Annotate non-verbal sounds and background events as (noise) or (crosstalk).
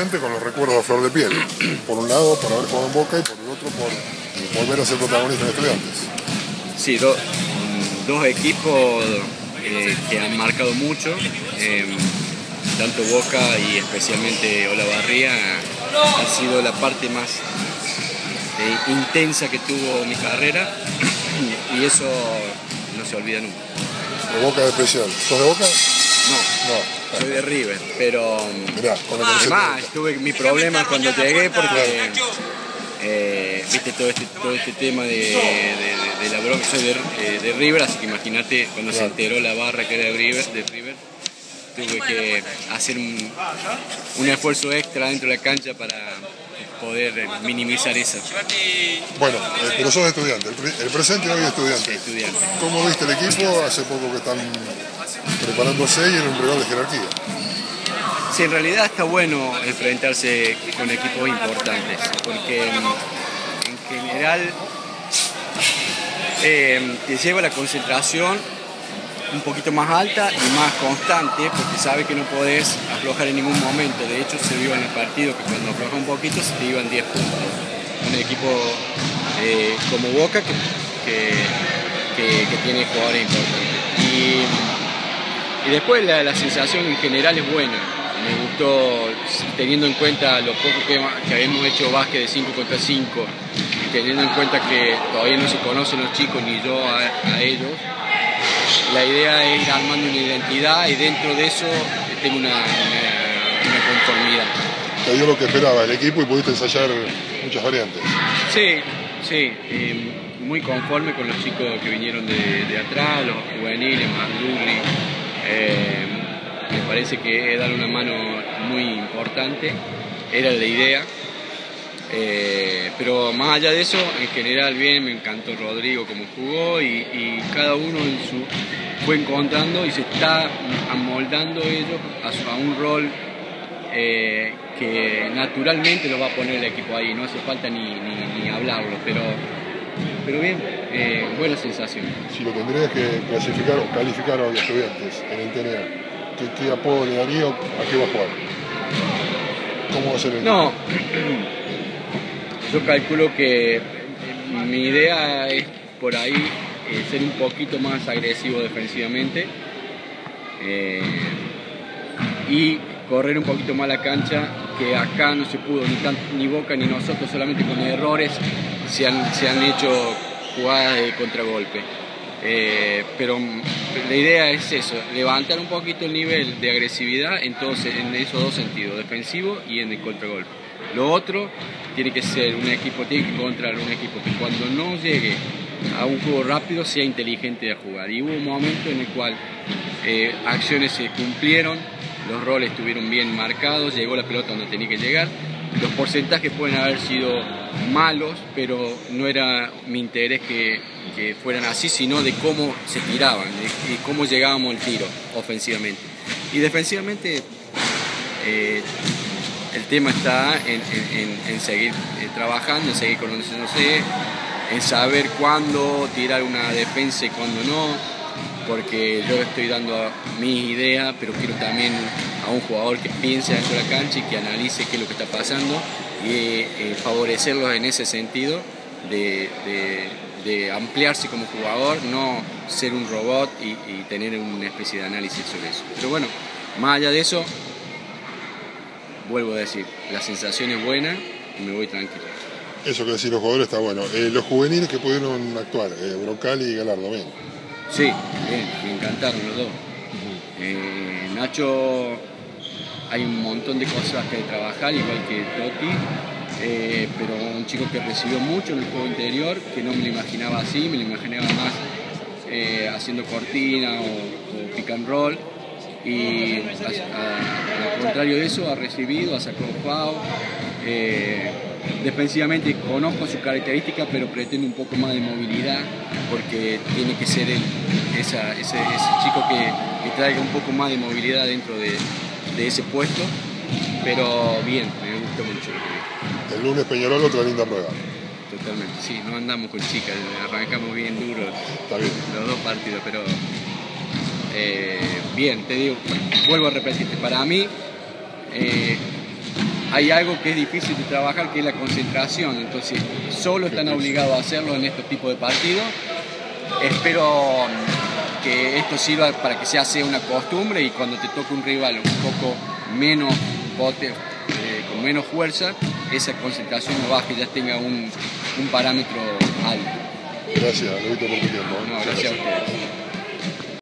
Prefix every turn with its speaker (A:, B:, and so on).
A: estudiante con los recuerdos a flor de piel. Por un lado, por haber jugado en Boca y por el otro, por volver a ser protagonista en estudiantes.
B: Sí, dos equipos eh, que han marcado mucho. Em, tanto Boca y especialmente Olavarría ha sido la parte más eh, intensa que tuvo mi carrera y eso no se olvida nunca.
A: ¿De Boca de especial? ¿Sos de Boca?
B: No, no, soy de River, pero además tuve mis problemas cuando llegué porque eh, viste todo este, todo este tema de, la bronca, soy de, de, River, así que imagínate cuando se enteró la barra que era de River, de River tuve que hacer un, un esfuerzo extra dentro de la cancha para poder minimizar eso.
A: Bueno, eh, pero sos estudiante, el, presente hoy es estudiante.
B: estudiante.
A: ¿Cómo viste el equipo? Hace poco que están preparándose y en un rival de jerarquía.
B: Sí, en realidad está bueno enfrentarse con equipos importantes, porque mm, en general eh, te lleva la concentración un poquito más alta y más constante porque sabe que no podés aflojar en ningún momento. De hecho, se vio en el partido que cuando afloja un poquito se te iban 10 puntos. Un equipo eh, como Boca que, tiene jugadores importantes. Y, después la, sensación en general es buena. Me gustó, teniendo en cuenta lo poco que, que habíamos hecho básquet de 5 contra 5, teniendo en cuenta que todavía no se conocen los chicos ni yo a ellos, la idea es ir armando una identidad y dentro de eso tengo una, conformidad.
A: Te dio lo que esperaba el equipo y pudiste ensayar muchas variantes.
B: Sí, sí, muy conforme con los chicos que vinieron de, atrás, los juveniles, más eh, me parece que es dar una mano muy importante, era la idea. Eh, pero más allá de eso, en general bien, me encantó Rodrigo como jugó y, cada uno en su fue encontrando y se está amoldando ellos a, un rol eh, que naturalmente lo va a poner el equipo ahí, no hace falta ni, hablarlo, pero, pero bien, eh, buena sensación.
A: Si lo tendrías que clasificar o calificar a los estudiantes en el TNA, ¿qué, apodo le daría a qué va a jugar? ¿Cómo va a ser el
B: No. (clears throat) Yo calculo que mi idea es por ahí eh, ser un poquito más agresivo defensivamente eh, y correr un poquito más la cancha, que acá no se pudo ni, ni Boca ni nosotros, solamente con errores se han, se han hecho jugadas de contragolpe. Eh, pero la idea es eso, levantar un poquito el nivel de agresividad entonces, en esos dos sentidos, defensivo y en el contragolpe. Lo otro tiene que ser un equipo, tiene que encontrar un equipo que cuando no llegue a un juego rápido sea inteligente de jugar. Y hubo un momento en el cual eh, acciones se cumplieron, los roles estuvieron bien marcados, llegó la pelota donde tenía que llegar. Los porcentajes pueden haber sido malos, pero no era mi interés que, fueran así, sino de cómo se tiraban y cómo llegábamos al tiro ofensivamente. Y defensivamente eh, el tema está en, seguir eh, trabajando, en seguir conociéndose, en saber cuándo tirar una defensa y cuándo no, porque yo estoy dando mi idea, pero quiero también a un jugador que piense dentro de la cancha y que analice qué es lo que está pasando y eh, favorecerlos en ese sentido de, ampliarse como jugador, no ser un robot y, y tener una especie de análisis sobre eso. Pero bueno, más allá de eso, vuelvo a decir, la sensación es buena y me voy tranquilo.
A: Eso que decir los jugadores está bueno. Eh, los juveniles que pudieron actuar, eh, Brocal y Galardo, bien.
B: Sí, bien, me encantaron los dos. Eh, Nacho, hay un montón de cosas que trabajar, igual que Totti, eh, pero un chico que recibió mucho en el juego interior, que no me lo imaginaba así, me lo imaginaba más haciendo cortina o, o pick and roll y al contrario de eso ha recibido, ha sacado FAO. Eh, defensivamente conozco sus características, pero pretendo un poco más de movilidad porque tiene que ser ese, chico que, traiga un poco más de movilidad dentro de, ese puesto. Pero bien, me gusta mucho.
A: El lunes Peñarol, otra linda prueba.
B: Totalmente, sí, no andamos con chicas, arrancamos bien duro los dos partidos, pero eh, bien, te digo, vuelvo a repetirte, para mí eh, hay algo que es difícil de trabajar, que es la concentración. Entonces, solo están obligados a hacerlo en estos tipos de partidos. Espero que esto sirva para que se hace una costumbre y cuando te toque un rival un poco menos bote, eh, con menos fuerza, esa concentración no baje, ya tenga un, un parámetro alto.
A: Gracias, Lobito, por tu tiempo.
B: No, gracias a ustedes.